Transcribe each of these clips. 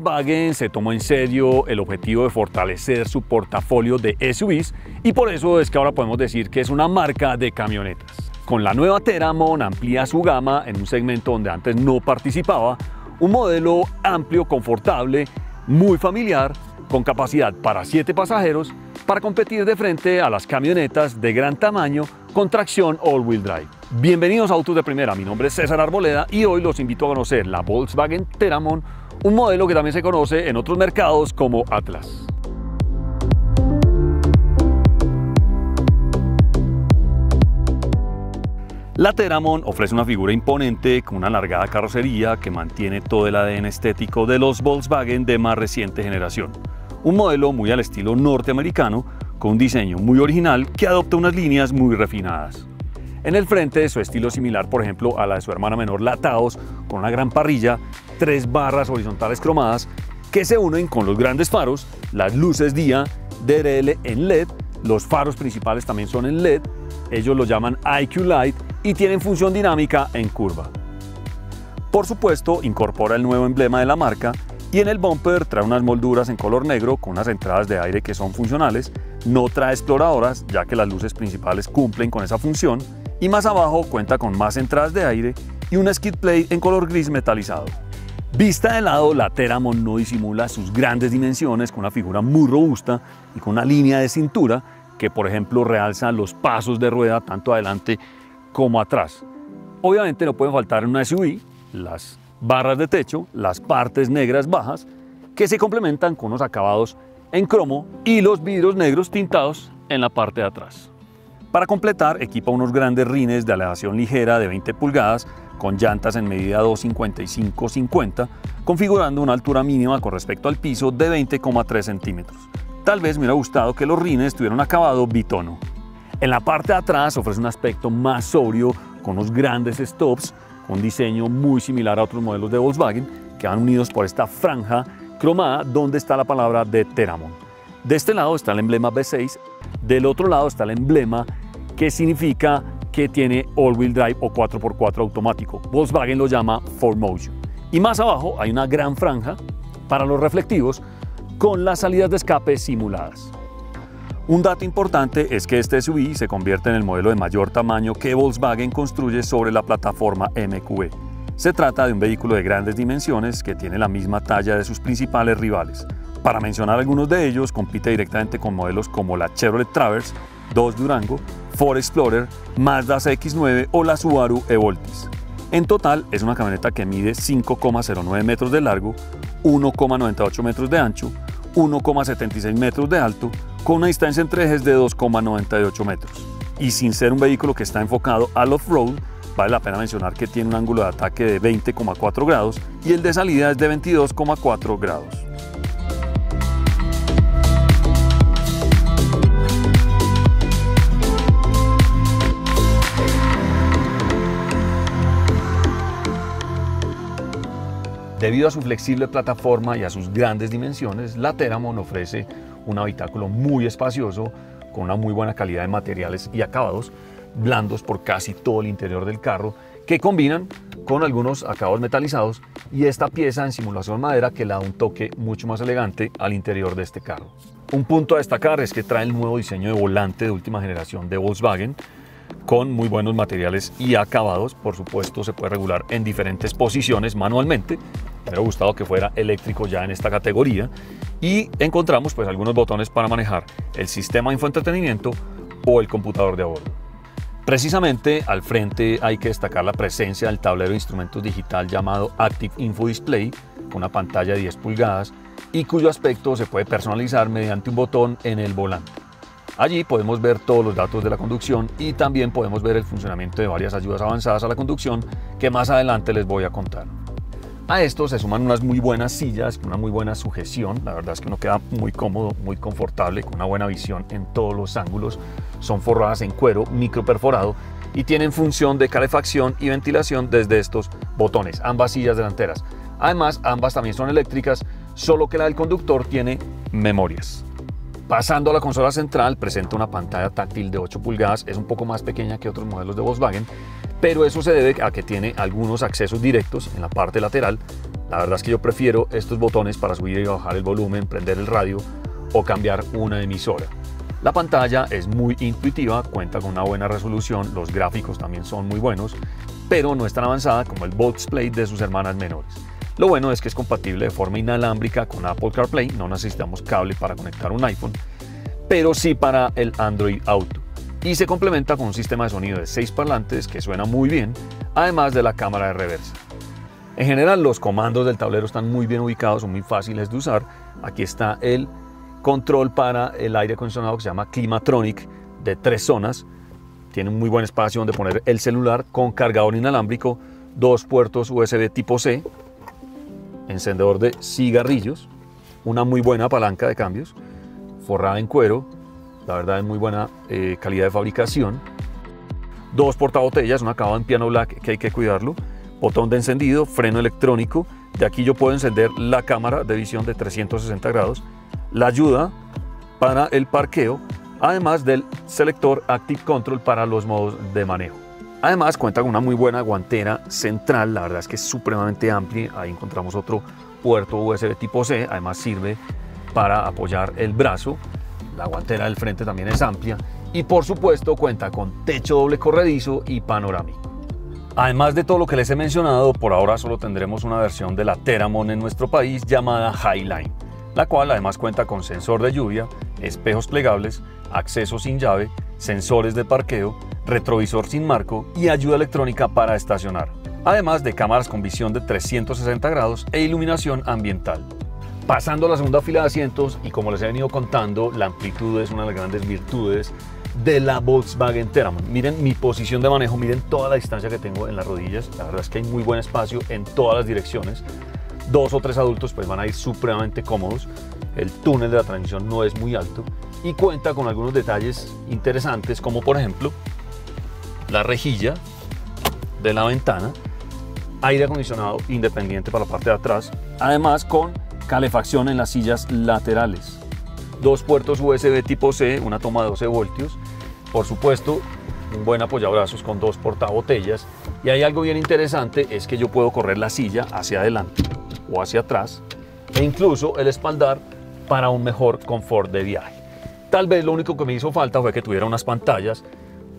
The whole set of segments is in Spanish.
Volkswagen se tomó en serio el objetivo de fortalecer su portafolio de SUVs y por eso es que ahora podemos decir que es una marca de camionetas. Con la nueva Teramon amplía su gama en un segmento donde antes no participaba, un modelo amplio, confortable, muy familiar, con capacidad para 7 pasajeros, para competir de frente a las camionetas de gran tamaño con tracción all-wheel drive. Bienvenidos a Autos de Primera, mi nombre es César Arboleda y hoy los invito a conocer la Volkswagen Teramon un modelo que también se conoce en otros mercados como Atlas. La Teramon ofrece una figura imponente con una alargada carrocería que mantiene todo el ADN estético de los Volkswagen de más reciente generación. Un modelo muy al estilo norteamericano, con un diseño muy original que adopta unas líneas muy refinadas. En el frente, su estilo similar, por ejemplo, a la de su hermana menor, la Taos, con una gran parrilla tres barras horizontales cromadas que se unen con los grandes faros, las luces día, DRL en LED, los faros principales también son en LED, ellos lo llaman IQ Light y tienen función dinámica en curva. Por supuesto, incorpora el nuevo emblema de la marca y en el bumper trae unas molduras en color negro con unas entradas de aire que son funcionales, no trae exploradoras ya que las luces principales cumplen con esa función y más abajo cuenta con más entradas de aire y un skid plate en color gris metalizado. Vista de lado, la Teramon no disimula sus grandes dimensiones con una figura muy robusta y con una línea de cintura que, por ejemplo, realza los pasos de rueda tanto adelante como atrás. Obviamente no pueden faltar en una SUV las barras de techo, las partes negras bajas, que se complementan con unos acabados en cromo y los vidrios negros tintados en la parte de atrás. Para completar, equipa unos grandes rines de alevación ligera de 20 pulgadas con llantas en medida 255-50, configurando una altura mínima con respecto al piso de 20,3 centímetros. Tal vez me hubiera gustado que los rines tuvieran acabado bitono. En la parte de atrás ofrece un aspecto más sobrio, con unos grandes stops, un diseño muy similar a otros modelos de Volkswagen, que van unidos por esta franja cromada donde está la palabra de Teramon. De este lado está el emblema B6, del otro lado está el emblema que significa que tiene all-wheel drive o 4x4 automático. Volkswagen lo llama 4Motion. Y más abajo hay una gran franja para los reflectivos con las salidas de escape simuladas. Un dato importante es que este SUV se convierte en el modelo de mayor tamaño que Volkswagen construye sobre la plataforma MQB. Se trata de un vehículo de grandes dimensiones que tiene la misma talla de sus principales rivales. Para mencionar algunos de ellos, compite directamente con modelos como la Chevrolet Traverse, Dodge Durango, Ford Explorer, Mazda CX-9 o la Subaru Evoltis. En total es una camioneta que mide 5,09 metros de largo, 1,98 metros de ancho, 1,76 metros de alto, con una distancia entre ejes de 2,98 metros. Y sin ser un vehículo que está enfocado al off-road, vale la pena mencionar que tiene un ángulo de ataque de 20,4 grados y el de salida es de 22,4 grados. Debido a su flexible plataforma y a sus grandes dimensiones, la Teramon ofrece un habitáculo muy espacioso con una muy buena calidad de materiales y acabados, blandos por casi todo el interior del carro, que combinan con algunos acabados metalizados y esta pieza en simulación madera que le da un toque mucho más elegante al interior de este carro. Un punto a destacar es que trae el nuevo diseño de volante de última generación de Volkswagen, con muy buenos materiales y acabados. Por supuesto, se puede regular en diferentes posiciones manualmente. Me hubiera gustado que fuera eléctrico ya en esta categoría. Y encontramos pues algunos botones para manejar el sistema de infoentretenimiento o el computador de a bordo. Precisamente al frente hay que destacar la presencia del tablero de instrumentos digital llamado Active Info Display, con una pantalla de 10 pulgadas y cuyo aspecto se puede personalizar mediante un botón en el volante. Allí podemos ver todos los datos de la conducción y también podemos ver el funcionamiento de varias ayudas avanzadas a la conducción que más adelante les voy a contar. A esto se suman unas muy buenas sillas, una muy buena sujeción, la verdad es que uno queda muy cómodo, muy confortable, con una buena visión en todos los ángulos. Son forradas en cuero micro perforado y tienen función de calefacción y ventilación desde estos botones, ambas sillas delanteras. Además, ambas también son eléctricas, solo que la del conductor tiene memorias. Pasando a la consola central, presenta una pantalla táctil de 8 pulgadas, es un poco más pequeña que otros modelos de Volkswagen, pero eso se debe a que tiene algunos accesos directos en la parte lateral. La verdad es que yo prefiero estos botones para subir y bajar el volumen, prender el radio o cambiar una emisora. La pantalla es muy intuitiva, cuenta con una buena resolución, los gráficos también son muy buenos, pero no es tan avanzada como el Bolt Display de sus hermanas menores. Lo bueno es que es compatible de forma inalámbrica con Apple CarPlay, no necesitamos cable para conectar un iPhone, pero sí para el Android Auto. Y se complementa con un sistema de sonido de 6 parlantes que suena muy bien, además de la cámara de reversa. En general los comandos del tablero están muy bien ubicados, son muy fáciles de usar. Aquí está el control para el aire acondicionado que se llama Climatronic de tres zonas. Tiene un muy buen espacio donde poner el celular con cargador inalámbrico, dos puertos USB tipo C, encendedor de cigarrillos, una muy buena palanca de cambios, forrada en cuero, la verdad es muy buena eh, calidad de fabricación, dos portabotellas, una acabado en piano black que hay que cuidarlo, botón de encendido, freno electrónico, de aquí yo puedo encender la cámara de visión de 360 grados, la ayuda para el parqueo, además del selector Active Control para los modos de manejo. Además cuenta con una muy buena guantera central, la verdad es que es supremamente amplia, ahí encontramos otro puerto USB tipo C, además sirve para apoyar el brazo, la guantera del frente también es amplia y por supuesto cuenta con techo doble corredizo y panorámico. Además de todo lo que les he mencionado, por ahora solo tendremos una versión de la Teramon en nuestro país llamada Highline la cual además cuenta con sensor de lluvia, espejos plegables, acceso sin llave, sensores de parqueo, retrovisor sin marco y ayuda electrónica para estacionar, además de cámaras con visión de 360 grados e iluminación ambiental. Pasando a la segunda fila de asientos y como les he venido contando, la amplitud es una de las grandes virtudes de la Volkswagen Teramon. Miren mi posición de manejo, miren toda la distancia que tengo en las rodillas. La verdad es que hay muy buen espacio en todas las direcciones dos o tres adultos pues van a ir supremamente cómodos. El túnel de la transmisión no es muy alto y cuenta con algunos detalles interesantes como por ejemplo la rejilla de la ventana, aire acondicionado independiente para la parte de atrás, además con calefacción en las sillas laterales, dos puertos USB tipo C, una toma de 12 voltios, por supuesto un buen apoyabrazos con dos portabotellas y hay algo bien interesante es que yo puedo correr la silla hacia adelante o hacia atrás e incluso el espaldar para un mejor confort de viaje. Tal vez lo único que me hizo falta fue que tuviera unas pantallas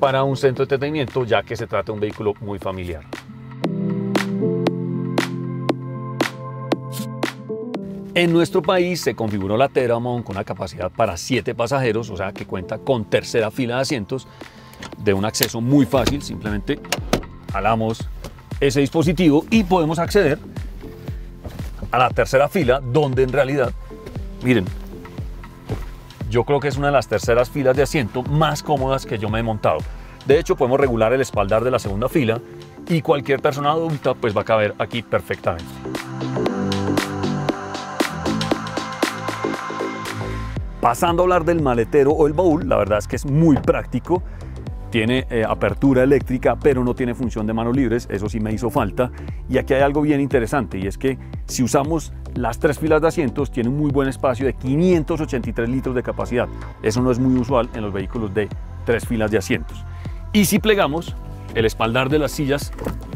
para un centro de entretenimiento ya que se trata de un vehículo muy familiar. En nuestro país se configuró la Teramon con una capacidad para 7 pasajeros, o sea que cuenta con tercera fila de asientos de un acceso muy fácil, simplemente jalamos ese dispositivo y podemos acceder a la tercera fila, donde en realidad, miren, yo creo que es una de las terceras filas de asiento más cómodas que yo me he montado. De hecho, podemos regular el espaldar de la segunda fila y cualquier persona adulta pues va a caber aquí perfectamente. Pasando a hablar del maletero o el baúl, la verdad es que es muy práctico tiene eh, apertura eléctrica, pero no tiene función de manos libres, eso sí me hizo falta. Y aquí hay algo bien interesante, y es que si usamos las tres filas de asientos, tiene un muy buen espacio de 583 litros de capacidad. Eso no es muy usual en los vehículos de tres filas de asientos. Y si plegamos el espaldar de las sillas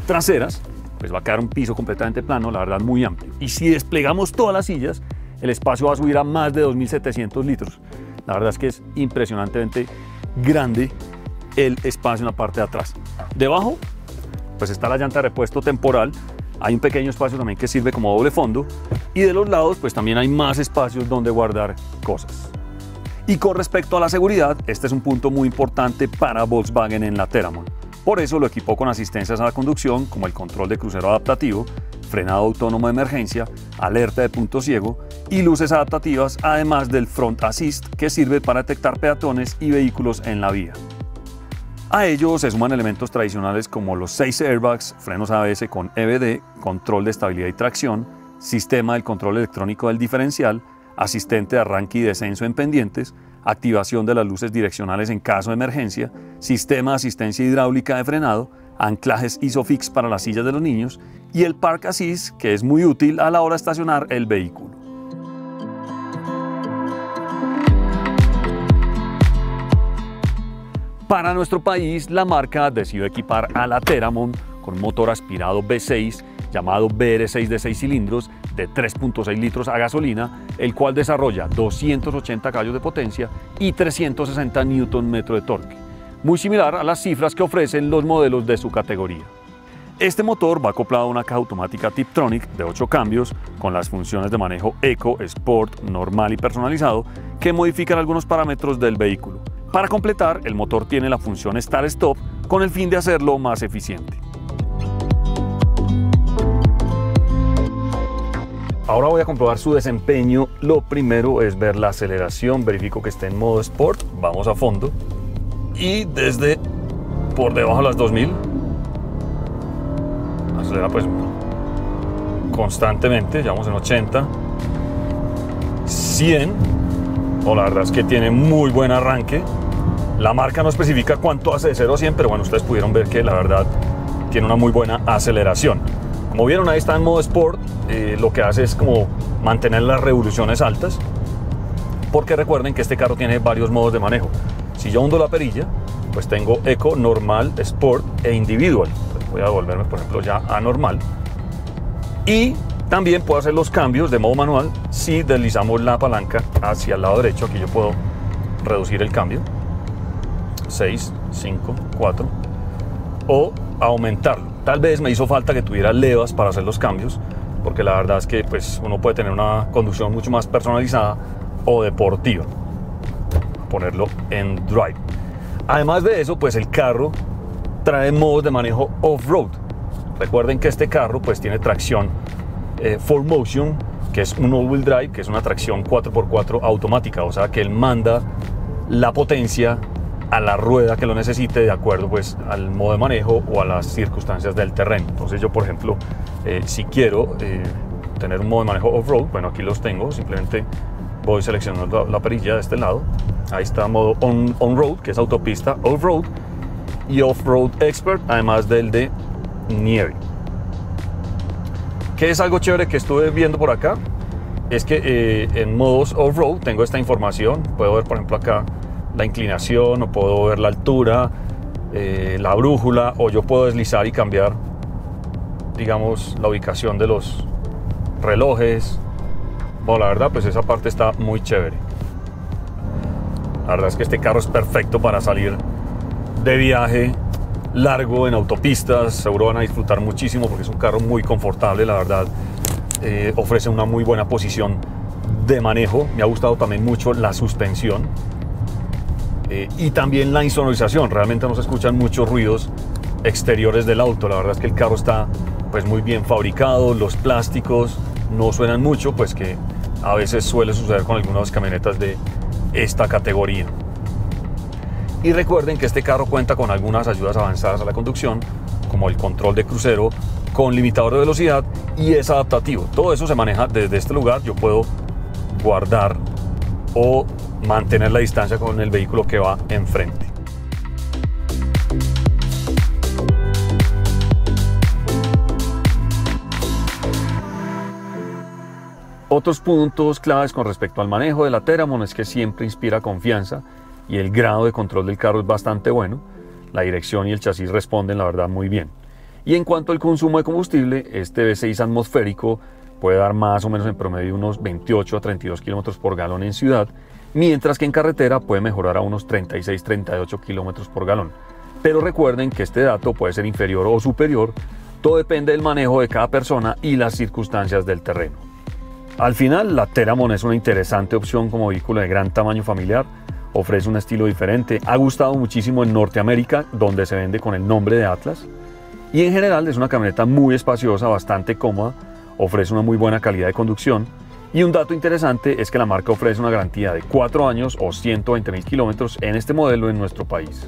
traseras, pues va a quedar un piso completamente plano, la verdad muy amplio. Y si desplegamos todas las sillas, el espacio va a subir a más de 2.700 litros. La verdad es que es impresionantemente grande el espacio en la parte de atrás. Debajo, pues está la llanta de repuesto temporal. Hay un pequeño espacio también que sirve como doble fondo. Y de los lados, pues también hay más espacios donde guardar cosas. Y con respecto a la seguridad, este es un punto muy importante para Volkswagen en la Teramon. Por eso lo equipó con asistencias a la conducción, como el control de crucero adaptativo, frenado autónomo de emergencia, alerta de punto ciego y luces adaptativas, además del Front Assist, que sirve para detectar peatones y vehículos en la vía. A ello se suman elementos tradicionales como los 6 airbags, frenos ABS con EBD, control de estabilidad y tracción, sistema del control electrónico del diferencial, asistente de arranque y descenso en pendientes, activación de las luces direccionales en caso de emergencia, sistema de asistencia hidráulica de frenado, anclajes ISOFIX para las sillas de los niños y el Park Assist que es muy útil a la hora de estacionar el vehículo. Para nuestro país, la marca decidió equipar a la Teramon con motor aspirado V6 llamado BR6 de 6 cilindros de 3.6 litros a gasolina, el cual desarrolla 280 caballos de potencia y 360 Nm de torque, muy similar a las cifras que ofrecen los modelos de su categoría. Este motor va acoplado a una caja automática Tiptronic de 8 cambios con las funciones de manejo Eco, Sport, Normal y Personalizado que modifican algunos parámetros del vehículo. Para completar, el motor tiene la función Start-Stop con el fin de hacerlo más eficiente. Ahora voy a comprobar su desempeño. Lo primero es ver la aceleración, verifico que esté en modo Sport, vamos a fondo. Y desde por debajo de las 2000 acelera pues constantemente, vamos en 80 100 o la verdad es que tiene muy buen arranque la marca no especifica cuánto hace de 0 a 100 pero bueno ustedes pudieron ver que la verdad tiene una muy buena aceleración como vieron ahí está en modo Sport eh, lo que hace es como mantener las revoluciones altas porque recuerden que este carro tiene varios modos de manejo si yo hundo la perilla, pues tengo Eco, Normal, Sport e Individual. Pues voy a volverme, por ejemplo, ya a Normal. Y también puedo hacer los cambios de modo manual si deslizamos la palanca hacia el lado derecho. Aquí yo puedo reducir el cambio. 6, 5, 4. O aumentarlo. Tal vez me hizo falta que tuviera levas para hacer los cambios, porque la verdad es que pues, uno puede tener una conducción mucho más personalizada o deportiva ponerlo en drive. Además de eso, pues el carro trae modos de manejo off-road. Recuerden que este carro pues tiene tracción 4Motion, eh, que es un all-wheel drive, que es una tracción 4x4 automática, o sea que él manda la potencia a la rueda que lo necesite de acuerdo pues al modo de manejo o a las circunstancias del terreno. Entonces yo por ejemplo, eh, si quiero eh, tener un modo de manejo off-road, bueno aquí los tengo, simplemente voy seleccionando la perilla de este lado. Ahí está modo on-road, que es autopista off-road, y off-road expert, además del de nieve. ¿Qué es algo chévere que estuve viendo por acá? Es que eh, en modos off-road tengo esta información. Puedo ver, por ejemplo, acá la inclinación, o puedo ver la altura, eh, la brújula, o yo puedo deslizar y cambiar, digamos, la ubicación de los relojes, bueno, la verdad, pues esa parte está muy chévere. La verdad es que este carro es perfecto para salir de viaje largo en autopistas. Seguro van a disfrutar muchísimo porque es un carro muy confortable, la verdad. Eh, ofrece una muy buena posición de manejo. Me ha gustado también mucho la suspensión. Eh, y también la insonorización. Realmente no se escuchan muchos ruidos exteriores del auto. La verdad es que el carro está pues muy bien fabricado. Los plásticos no suenan mucho, pues que a veces suele suceder con algunas camionetas de esta categoría. Y recuerden que este carro cuenta con algunas ayudas avanzadas a la conducción, como el control de crucero con limitador de velocidad y es adaptativo. Todo eso se maneja desde este lugar. Yo puedo guardar o mantener la distancia con el vehículo que va enfrente. Otros puntos claves con respecto al manejo de la Teramon es que siempre inspira confianza y el grado de control del carro es bastante bueno. La dirección y el chasis responden, la verdad, muy bien. Y en cuanto al consumo de combustible, este V6 atmosférico puede dar más o menos en promedio unos 28 a 32 kilómetros por galón en ciudad, mientras que en carretera puede mejorar a unos 36-38 kilómetros por galón. Pero recuerden que este dato puede ser inferior o superior, todo depende del manejo de cada persona y las circunstancias del terreno. Al final, la Teramon es una interesante opción como vehículo de gran tamaño familiar, ofrece un estilo diferente, ha gustado muchísimo en Norteamérica, donde se vende con el nombre de Atlas, y en general es una camioneta muy espaciosa, bastante cómoda, ofrece una muy buena calidad de conducción, y un dato interesante es que la marca ofrece una garantía de 4 años o 120 mil kilómetros en este modelo en nuestro país.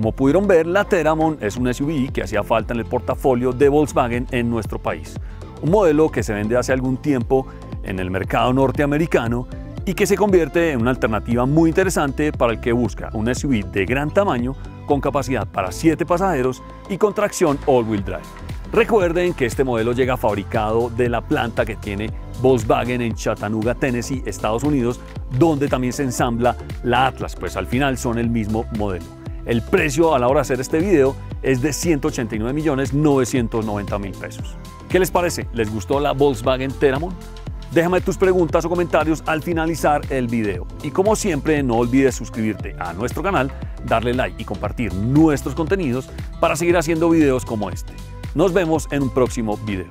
Como pudieron ver, la Teramon es un SUV que hacía falta en el portafolio de Volkswagen en nuestro país. Un modelo que se vende hace algún tiempo en el mercado norteamericano y que se convierte en una alternativa muy interesante para el que busca un SUV de gran tamaño con capacidad para 7 pasajeros y con tracción all-wheel drive. Recuerden que este modelo llega fabricado de la planta que tiene Volkswagen en Chattanooga, Tennessee, Estados Unidos, donde también se ensambla la Atlas, pues al final son el mismo modelo. El precio a la hora de hacer este video es de 189 millones 990 mil pesos. ¿Qué les parece? ¿Les gustó la Volkswagen Teramon? Déjame tus preguntas o comentarios al finalizar el video. Y como siempre, no olvides suscribirte a nuestro canal, darle like y compartir nuestros contenidos para seguir haciendo videos como este. Nos vemos en un próximo video.